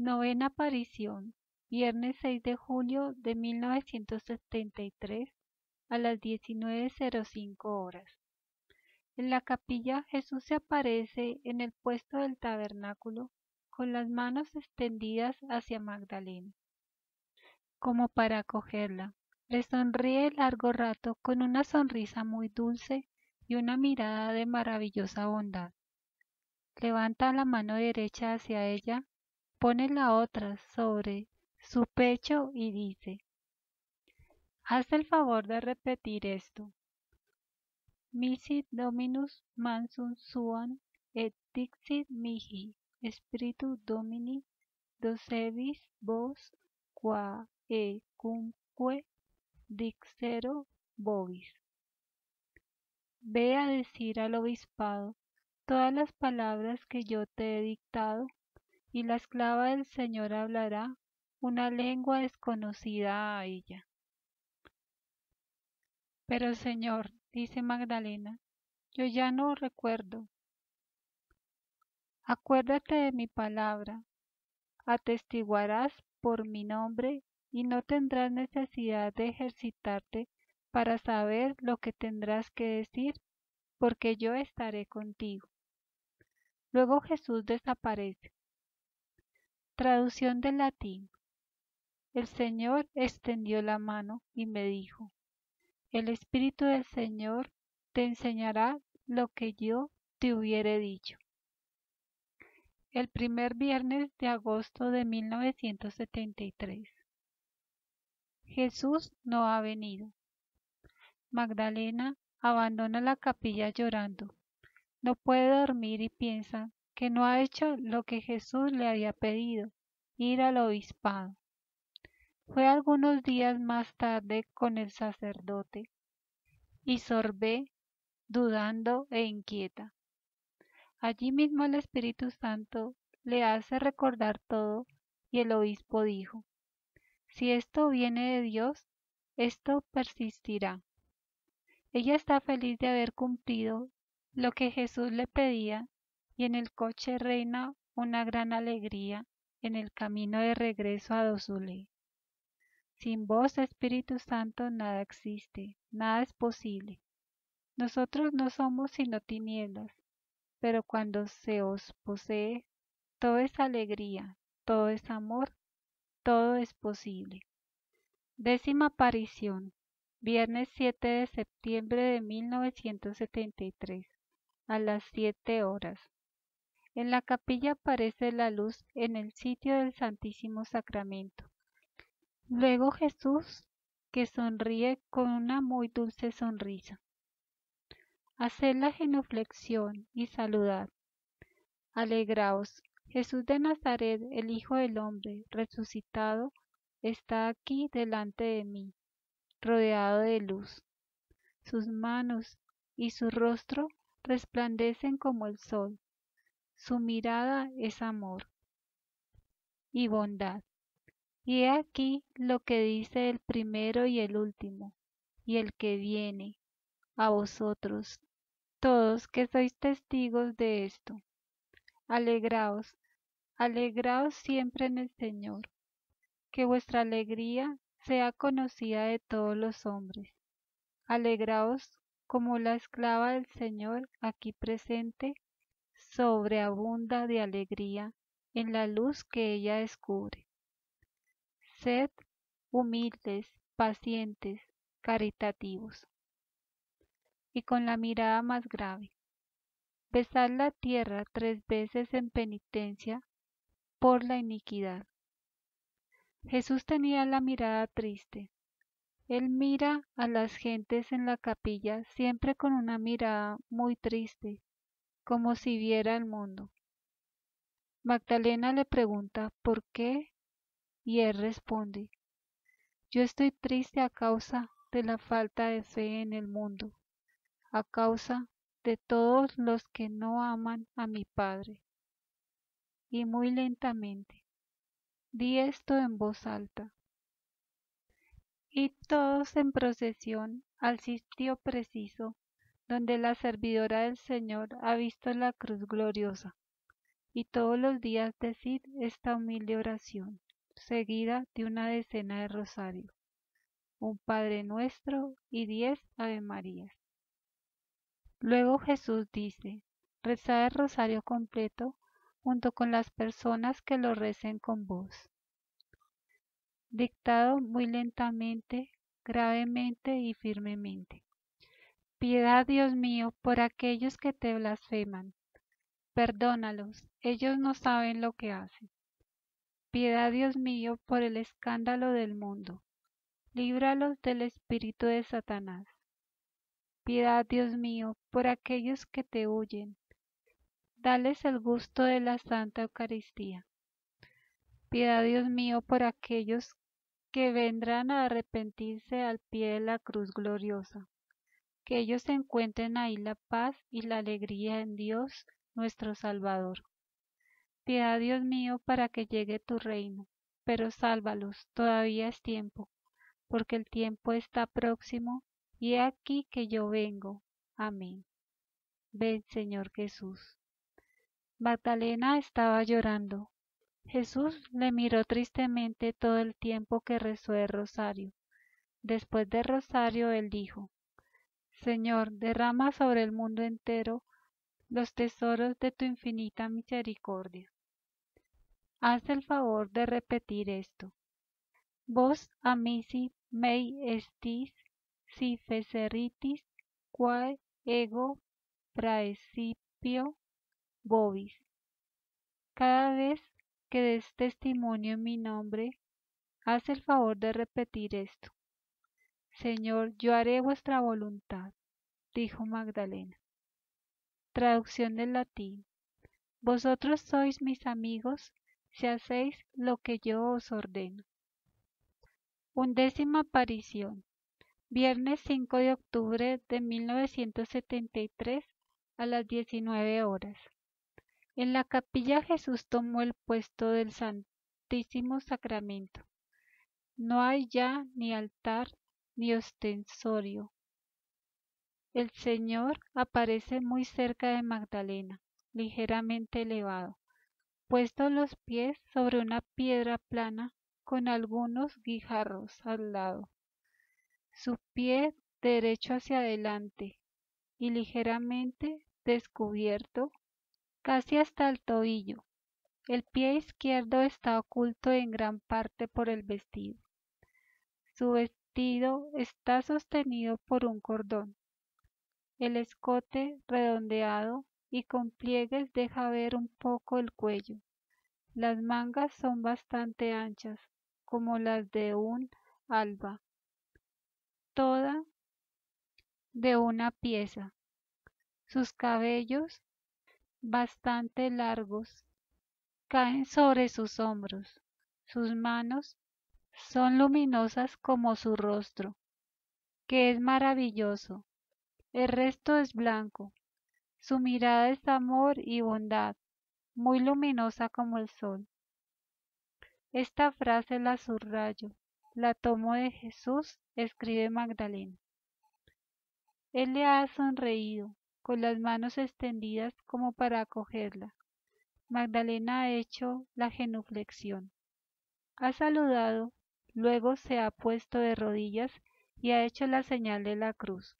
Novena aparición, viernes 6 de julio de 1973 a las 19.05 horas. En la capilla Jesús se aparece en el puesto del tabernáculo con las manos extendidas hacia Magdalena, como para acogerla. Le sonríe largo rato con una sonrisa muy dulce y una mirada de maravillosa bondad. Levanta la mano derecha hacia ella, pone la otra sobre su pecho y dice, Haz el favor de repetir esto. Misit Dominus mansum suam et dixit mihi Spiritu Domini docebis vos qua e cumque dixero vobis. Ve a decir al obispado todas las palabras que yo te he dictado, y la esclava del Señor hablará una lengua desconocida a ella. Pero Señor, dice Magdalena, yo ya no recuerdo. Acuérdate de mi palabra, atestiguarás por mi nombre y no tendrás necesidad de ejercitarte para saber lo que tendrás que decir, porque yo estaré contigo. Luego Jesús desaparece. Traducción del latín. El Señor extendió la mano y me dijo, el Espíritu del Señor te enseñará lo que yo te hubiere dicho. El primer viernes de agosto de 1973. Jesús no ha venido. Magdalena abandona la capilla llorando. No puede dormir y piensa que no ha hecho lo que Jesús le había pedido, ir al obispado. Fue algunos días más tarde con el sacerdote y Sorbé dudando e inquieta. Allí mismo el Espíritu Santo le hace recordar todo y el obispo dijo, si esto viene de Dios, esto persistirá. Ella está feliz de haber cumplido lo que Jesús le pedía y en el coche reina una gran alegría en el camino de regreso a Dosule. Sin vos, Espíritu Santo, nada existe, nada es posible. Nosotros no somos sino tinieblas, pero cuando se os posee, todo es alegría, todo es amor, todo es posible. Décima aparición, viernes 7 de septiembre de 1973, a las 7 horas. En la capilla aparece la luz en el sitio del Santísimo Sacramento. Luego Jesús, que sonríe con una muy dulce sonrisa. Haced la genuflexión y saludad. Alegraos, Jesús de Nazaret, el Hijo del Hombre, resucitado, está aquí delante de mí, rodeado de luz. Sus manos y su rostro resplandecen como el sol. Su mirada es amor y bondad. Y he aquí lo que dice el primero y el último, y el que viene, a vosotros, todos que sois testigos de esto. Alegraos, alegraos siempre en el Señor, que vuestra alegría sea conocida de todos los hombres. Alegraos como la esclava del Señor aquí presente sobreabunda de alegría en la luz que ella descubre. Sed humildes, pacientes, caritativos. Y con la mirada más grave. Besad la tierra tres veces en penitencia por la iniquidad. Jesús tenía la mirada triste. Él mira a las gentes en la capilla siempre con una mirada muy triste, como si viera el mundo. Magdalena le pregunta por qué y él responde, yo estoy triste a causa de la falta de fe en el mundo, a causa de todos los que no aman a mi Padre. Y muy lentamente, di esto en voz alta. Y todos en procesión al sitio preciso donde la servidora del Señor ha visto la cruz gloriosa y todos los días decid esta humilde oración, seguida de una decena de rosario, un Padre Nuestro y diez Ave Marías. Luego Jesús dice, rezad el rosario completo junto con las personas que lo recen con vos. Dictado muy lentamente, gravemente y firmemente. Piedad, Dios mío, por aquellos que te blasfeman. Perdónalos, ellos no saben lo que hacen. Piedad, Dios mío, por el escándalo del mundo. Líbralos del espíritu de Satanás. Piedad, Dios mío, por aquellos que te huyen. Dales el gusto de la Santa Eucaristía. Piedad, Dios mío, por aquellos que vendrán a arrepentirse al pie de la cruz gloriosa. Que ellos encuentren ahí la paz y la alegría en Dios nuestro Salvador. Piedad, Dios mío, para que llegue tu reino, pero sálvalos, todavía es tiempo, porque el tiempo está próximo, y he aquí que yo vengo. Amén. Ven, Señor Jesús. Magdalena estaba llorando. Jesús le miró tristemente todo el tiempo que rezó el rosario. Después del rosario, él dijo, Señor, derrama sobre el mundo entero los tesoros de tu infinita misericordia. Haz el favor de repetir esto. Vos amisi mei estis si feceritis quae ego praesipio Bobis. Cada vez que des testimonio en mi nombre, haz el favor de repetir esto. Señor, yo haré vuestra voluntad, dijo Magdalena. Traducción del latín. Vosotros sois mis amigos si hacéis lo que yo os ordeno. Undécima aparición. Viernes 5 de octubre de 1973 a las 19 horas. En la capilla Jesús tomó el puesto del Santísimo Sacramento. No hay ya ni altar ni ostensorio. El Señor aparece muy cerca de Magdalena, ligeramente elevado, puesto los pies sobre una piedra plana con algunos guijarros al lado. Su pie derecho hacia adelante y ligeramente descubierto casi hasta el tobillo. El pie izquierdo está oculto en gran parte por el vestido. Su está sostenido por un cordón. El escote redondeado y con pliegues deja ver un poco el cuello. Las mangas son bastante anchas, como las de un alba, toda de una pieza. Sus cabellos bastante largos, caen sobre sus hombros. Sus manos son luminosas como su rostro, que es maravilloso. El resto es blanco. Su mirada es amor y bondad, muy luminosa como el sol. Esta frase la subrayo, la tomo de Jesús, escribe Magdalena. Él le ha sonreído, con las manos extendidas como para acogerla. Magdalena ha hecho la genuflexión. Ha saludado, luego se ha puesto de rodillas y ha hecho la señal de la cruz.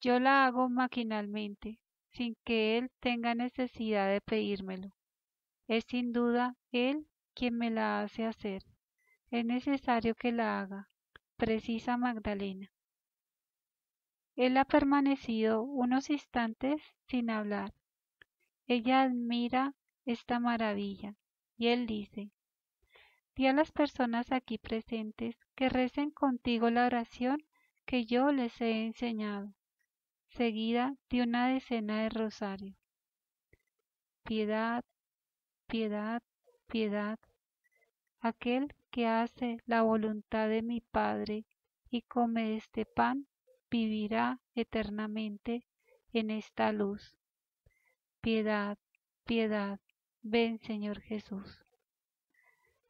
Yo la hago maquinalmente, sin que él tenga necesidad de pedírmelo. Es sin duda él quien me la hace hacer. Es necesario que la haga, precisa Magdalena. Él ha permanecido unos instantes sin hablar. Ella admira esta maravilla y él dice, di a las personas aquí presentes que recen contigo la oración que yo les he enseñado, seguida de una decena de rosario. Piedad, piedad, piedad. Aquel que hace la voluntad de mi Padre y come este pan vivirá eternamente en esta luz. Piedad, piedad, ven Señor Jesús.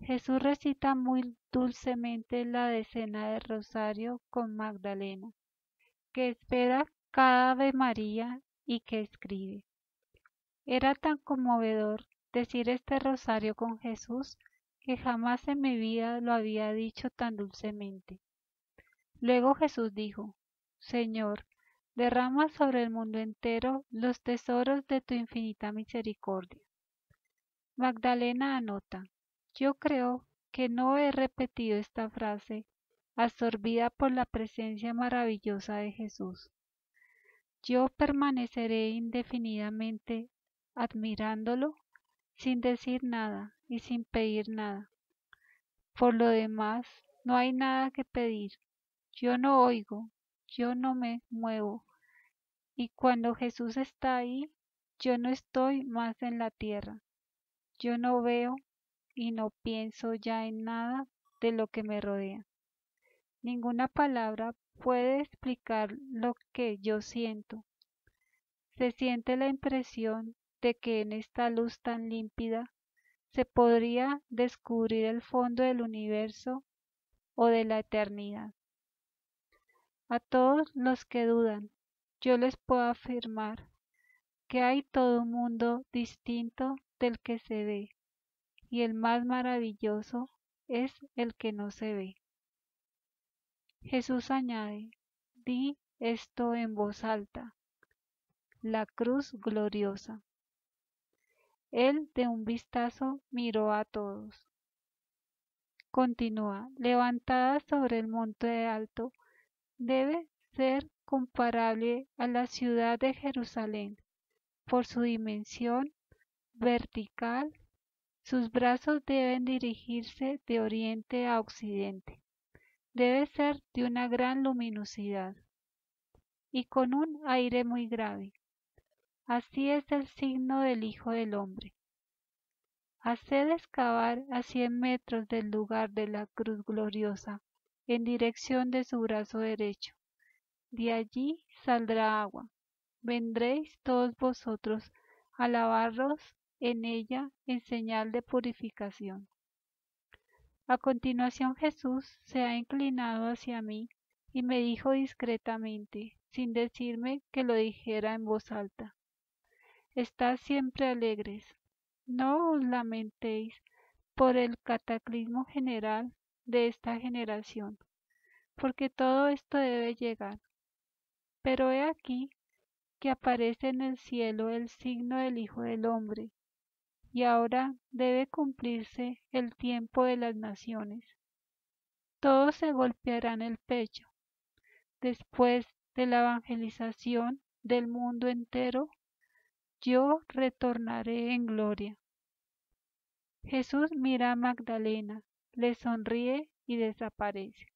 Jesús recita muy dulcemente la decena del rosario con Magdalena, que espera cada Ave María y que escribe. Era tan conmovedor decir este rosario con Jesús que jamás en mi vida lo había dicho tan dulcemente. Luego Jesús dijo, Señor, derrama sobre el mundo entero los tesoros de tu infinita misericordia. Magdalena anota, yo creo que no he repetido esta frase absorbida por la presencia maravillosa de Jesús. Yo permaneceré indefinidamente admirándolo sin decir nada y sin pedir nada. Por lo demás, no hay nada que pedir. Yo no oigo, yo no me muevo. Y cuando Jesús está ahí, yo no estoy más en la tierra. Yo no veo y no pienso ya en nada de lo que me rodea. Ninguna palabra puede explicar lo que yo siento. Se siente la impresión de que en esta luz tan límpida se podría descubrir el fondo del universo o de la eternidad. A todos los que dudan, yo les puedo afirmar que hay todo un mundo distinto del que se ve, y el más maravilloso es el que no se ve. Jesús añade, di esto en voz alta, la cruz gloriosa. Él de un vistazo miró a todos. Continúa, levantada sobre el monte alto, debe ser comparable a la ciudad de Jerusalén por su dimensión vertical. Sus brazos deben dirigirse de oriente a occidente debe ser de una gran luminosidad y con un aire muy grave. Así es el signo del Hijo del Hombre. Haced excavar a cien metros del lugar de la cruz gloriosa, en dirección de su brazo derecho. De allí saldrá agua. Vendréis todos vosotros a lavarros en ella en señal de purificación. A continuación Jesús se ha inclinado hacia mí y me dijo discretamente, sin decirme que lo dijera en voz alta, Estad siempre alegres, no os lamentéis por el cataclismo general de esta generación, porque todo esto debe llegar. Pero he aquí que aparece en el cielo el signo del Hijo del Hombre, y ahora debe cumplirse el tiempo de las naciones. Todos se golpearán el pecho. Después de la evangelización del mundo entero, yo retornaré en gloria. Jesús mira a Magdalena, le sonríe y desaparece.